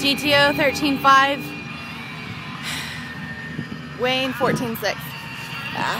GTO 13.5, Wayne 14.6. Ah.